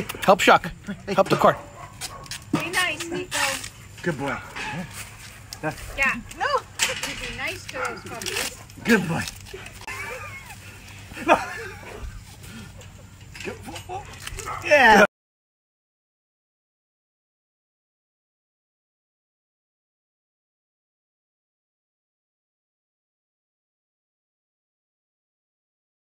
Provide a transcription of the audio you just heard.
Hey, help Shuck. Help the cart. Be nice, Nico. Good boy. Yeah. No. Be nice to those puppies. Good boy. Yeah.